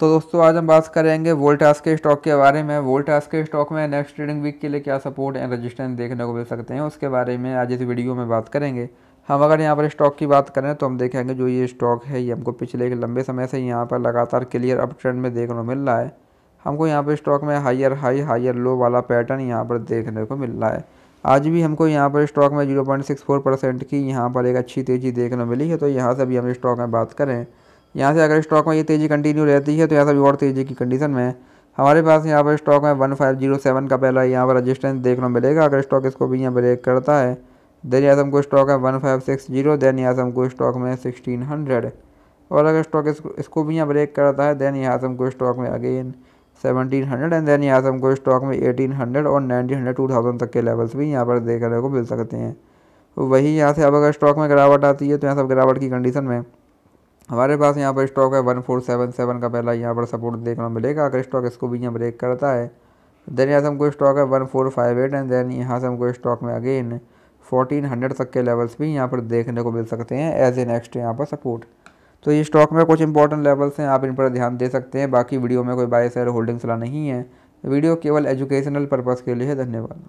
तो दोस्तों, आज हम बात करेंगे वोल्टास के स्टॉक के बारे में। वोल्टास के स्टॉक में नेक्स्ट ट्रेडिंग वीक के लिए क्या सपोर्ट एंड रजिस्टेंस देखने को मिल सकते हैं, उसके बारे में आज इस वीडियो में बात करेंगे। हम अगर यहाँ पर स्टॉक की बात करें तो हम देखेंगे जो ये स्टॉक है, ये हमको पिछले एक लंबे समय से यहाँ पर लगातार क्लियर अप ट्रेंड में देखने को मिल रहा है। हमको यहाँ पर स्टॉक में हाइयर हाई हाइयर लो वाला पैटर्न यहाँ पर देखने को मिल रहा है। आज भी हमको यहाँ पर स्टॉक में zero point six four percent की यहाँ पर एक अच्छी तेज़ी देखने को मिली है तो यहाँ से भी हम स्टॉक में बात करें। यहाँ से अगर स्टॉक में ये तेज़ी कंटिन्यू रहती है तो यहाँ से और तेज़ी की कंडीशन में हमारे पास यहाँ पर स्टॉक में वन फाइव ज़ीरो सेवन का पहला यहाँ पर रजिस्टेंस देखने मिलेगा। अगर स्टॉक इसको भी यहाँ ब्रेक करता है देन यहाँ से हमको स्टॉक है one five six zero then यहाँ से हमको स्टॉक में सिक्सटीन हंड्रेड और अगर स्टॉक इसको इसको भी यहाँ ब्रेक करता है देन यहाँ से हमको स्टॉक में again seventeen hundred and then यहाँ से हमको स्टॉक में एटीन हंड्रेड और नाइनटीन हंड्रेड टू थाउज़ेंड तक के लेवल्स भी यहाँ पर देखने को मिल सकते हैं। वही यहाँ से अब अगर स्टॉक में गिरावट आती है तो यहाँ सब गिरावट की कंडीशन में हमारे पास यहाँ पर स्टॉक है वन फोर सेवन सेवन का पहला यहाँ पर सपोर्ट देखना मिलेगा। अगर स्टॉक इसको भी यहाँ ब्रेक करता है देन यहाँ से हमको स्टॉक है one four five eight and then यहाँ से हमको स्टॉक में अगेन फोर्टीन हंड्रेड तक के लेवल्स भी यहाँ पर देखने को मिल सकते हैं एज ए नेक्स्ट यहाँ पर सपोर्ट तो ये स्टॉक में कुछ इंपॉर्टेंट लेवल्स हैं, आप इन पर ध्यान दे सकते हैं। बाकी वीडियो में कोई बाय शेयर होल्डिंग सलाह नहीं है। वीडियो केवल एजुकेशनल पर्पज़ के लिए है। धन्यवाद।